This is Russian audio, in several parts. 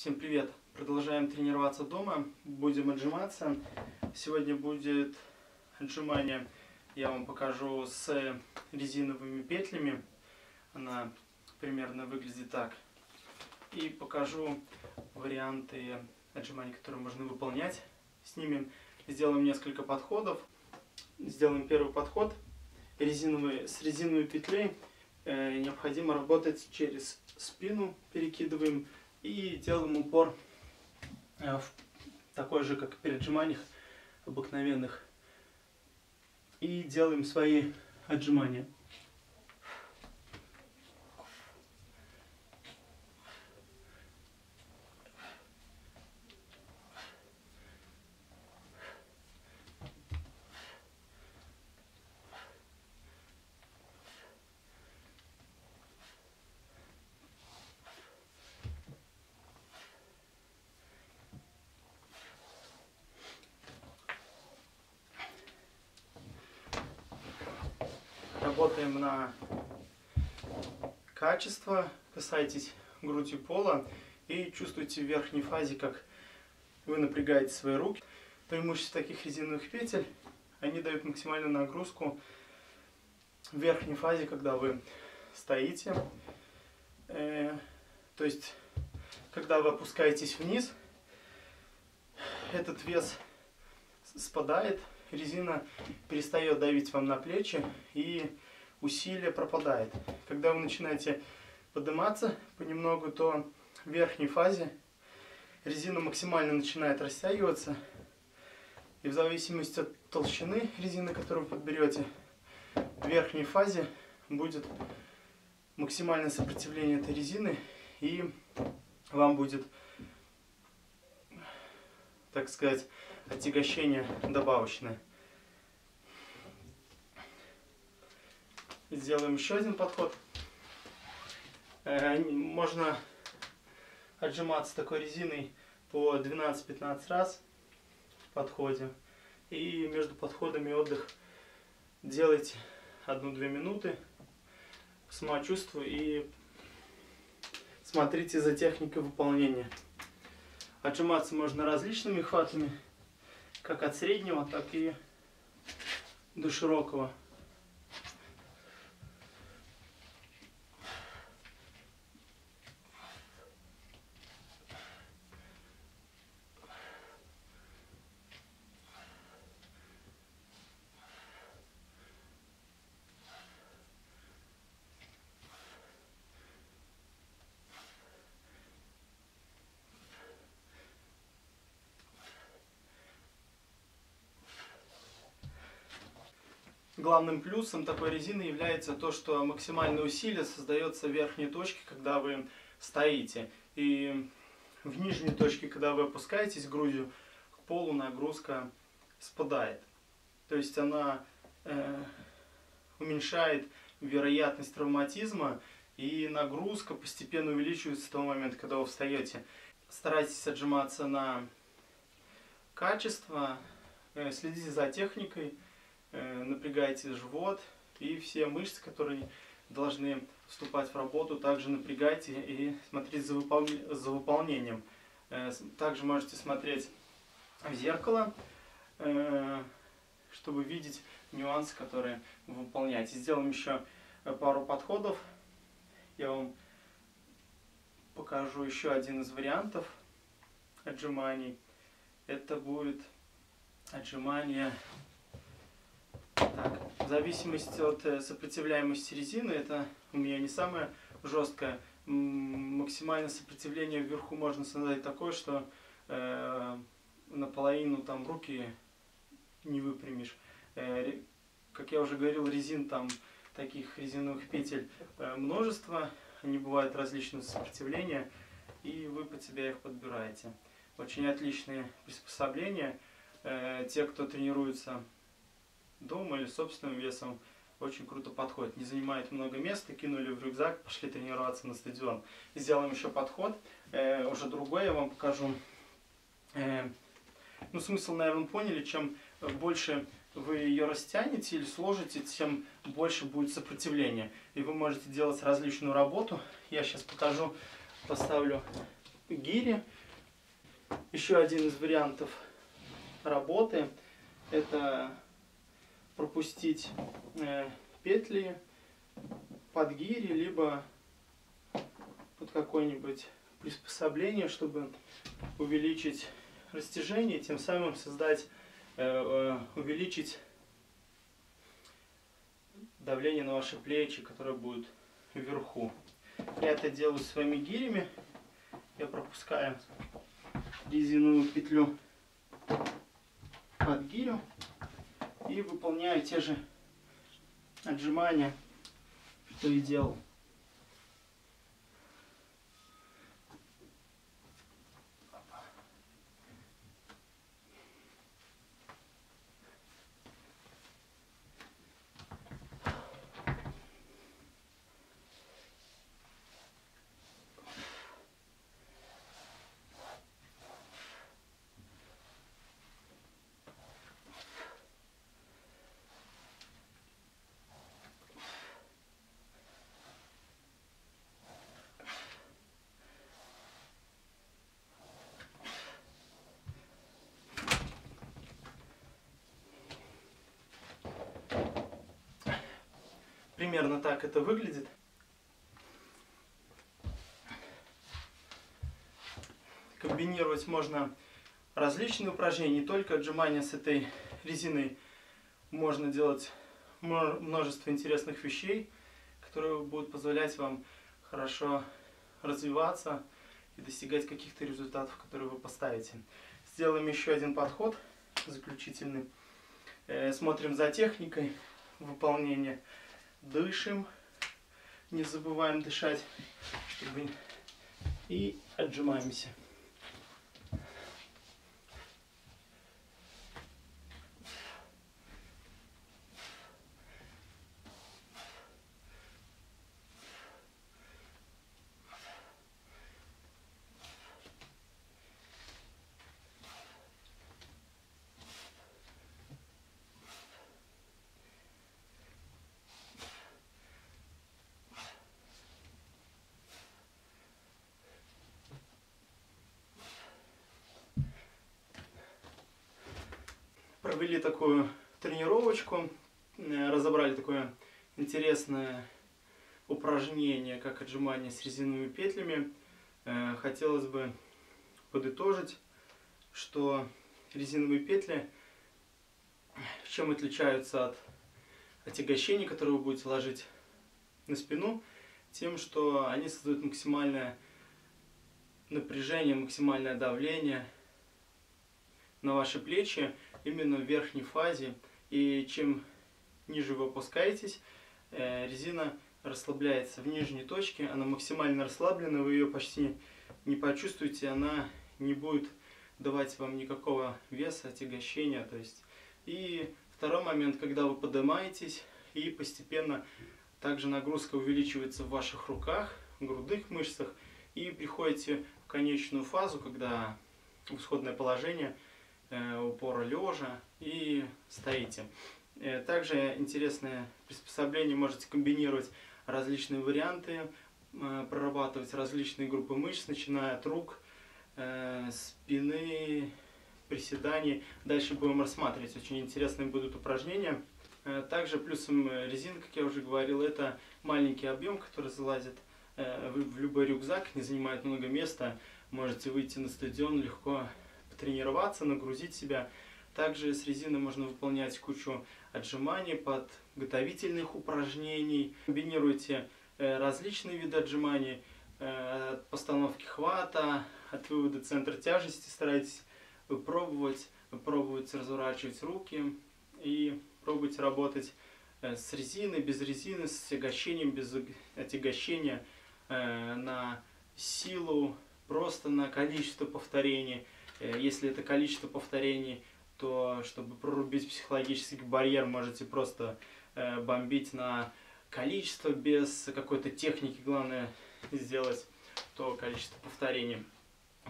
Всем привет! Продолжаем тренироваться дома. Будем отжиматься. Сегодня будет отжимание, я вам покажу с резиновыми петлями. Она примерно выглядит так. И покажу варианты отжиманий, которые можно выполнять с ними. Сделаем несколько подходов. Сделаем первый подход. Резиновый, с резиновой петлей э, необходимо работать через спину, перекидываем и делаем упор э, в такой же, как при отжиманиях обыкновенных. И делаем свои отжимания. Работаем на качество, касайтесь грудью пола и чувствуйте в верхней фазе, как вы напрягаете свои руки. Преимущество таких резиновых петель, они дают максимальную нагрузку в верхней фазе, когда вы стоите. Э, то есть, когда вы опускаетесь вниз, этот вес спадает, резина перестает давить вам на плечи и усилие пропадает. Когда вы начинаете подниматься понемногу, то в верхней фазе резина максимально начинает растягиваться. И в зависимости от толщины резины, которую вы подберете, в верхней фазе будет максимальное сопротивление этой резины и вам будет, так сказать, отягощение добавочное. Сделаем еще один подход. Э, можно отжиматься такой резиной по 12-15 раз в подходе. И между подходами отдых делайте 1-2 минуты самочувствию и смотрите за техникой выполнения. Отжиматься можно различными хватами, как от среднего, так и до широкого. Главным плюсом такой резины является то, что максимальное усилие создается в верхней точке, когда вы стоите. И в нижней точке, когда вы опускаетесь грудью к полу, нагрузка спадает. То есть она э, уменьшает вероятность травматизма, и нагрузка постепенно увеличивается с того момента, когда вы встаете. Старайтесь отжиматься на качество, э, следите за техникой. Э, напрягайте живот и все мышцы, которые должны вступать в работу, также напрягайте и смотрите за, выпол... за выполнением. Э, также можете смотреть в зеркало, э, чтобы видеть нюансы, которые вы выполняете. Сделаем еще пару подходов. Я вам покажу еще один из вариантов отжиманий. Это будет отжимание так, в зависимости от э, сопротивляемости резины, это у меня не самое жесткое. Максимальное сопротивление вверху можно создать такое, что э, наполовину там руки не выпрямишь. Э, как я уже говорил, резин там, таких резиновых петель э, множество. Они бывают различного сопротивления, и вы под себя их подбираете. Очень отличные приспособления. Э, те, кто тренируется дома или собственным весом очень круто подходит. Не занимает много места, кинули в рюкзак, пошли тренироваться на стадион. Сделаем еще подход, э, уже другой я вам покажу. Э, ну, смысл, наверное, поняли, чем больше вы ее растянете или сложите, тем больше будет сопротивление. И вы можете делать различную работу. Я сейчас покажу, поставлю гири. Еще один из вариантов работы это пропустить э, петли под гири, либо под какое-нибудь приспособление, чтобы увеличить растяжение, тем самым создать, э, э, увеличить давление на ваши плечи, которое будет вверху. Я это делаю своими гирями. Я пропускаю резиновую петлю под гирю и выполняю те же отжимания, что и делал. Примерно так это выглядит. Комбинировать можно различные упражнения, не только отжимания с этой резиной. Можно делать множество интересных вещей, которые будут позволять вам хорошо развиваться и достигать каких-то результатов, которые вы поставите. Сделаем еще один подход заключительный. Э, смотрим за техникой выполнения дышим, не забываем дышать, чтобы... и отжимаемся. Такую тренировочку, э, разобрали такое интересное упражнение, как отжимание с резиновыми петлями. Э, хотелось бы подытожить, что резиновые петли чем отличаются от отягощений, которые вы будете ложить на спину, тем, что они создают максимальное напряжение, максимальное давление на ваши плечи, именно в верхней фазе. И чем ниже вы опускаетесь, э, резина расслабляется в нижней точке, она максимально расслаблена, вы ее почти не почувствуете, она не будет давать вам никакого веса, отягощения. То есть. И второй момент, когда вы поднимаетесь и постепенно также нагрузка увеличивается в ваших руках, грудных мышцах, и приходите в конечную фазу, когда исходное положение – упора лежа и стоите. Э, также интересное приспособление, можете комбинировать различные варианты, э, прорабатывать различные группы мышц, начиная от рук, спины, приседаний. Дальше будем рассматривать, очень интересные будут упражнения. Также плюсом резины, как я уже говорил, это маленький объем, который залазит в любой рюкзак, не занимает много места. Можете выйти на стадион легко тренироваться, нагрузить себя. Также с резины можно выполнять кучу отжиманий, подготовительных упражнений. Комбинируйте э, различные виды отжиманий, э, от постановки хвата, от вывода центра тяжести. Старайтесь пробовать, пробовать разворачивать руки и пробуйте работать э, с резиной, без резины, с отягощением, без отягощения, на силу, просто на количество повторений. Э, если это количество повторений, то чтобы прорубить психологический барьер, можете просто э, бомбить на количество без какой-то техники. Главное сделать то количество повторений,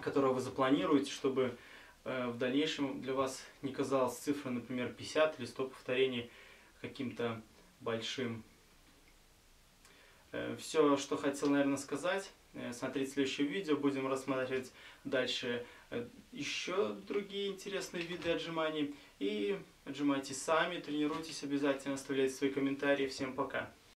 которое вы запланируете, чтобы э, в дальнейшем для вас не казалась цифра, например, 50 или 100 повторений каким-то большим. Все, что хотел, наверное, сказать. Э, смотреть следующее видео. Будем рассматривать дальше э, еще другие интересные виды отжиманий. И отжимайтесь сами, тренируйтесь обязательно, оставляйте свои комментарии. Всем пока!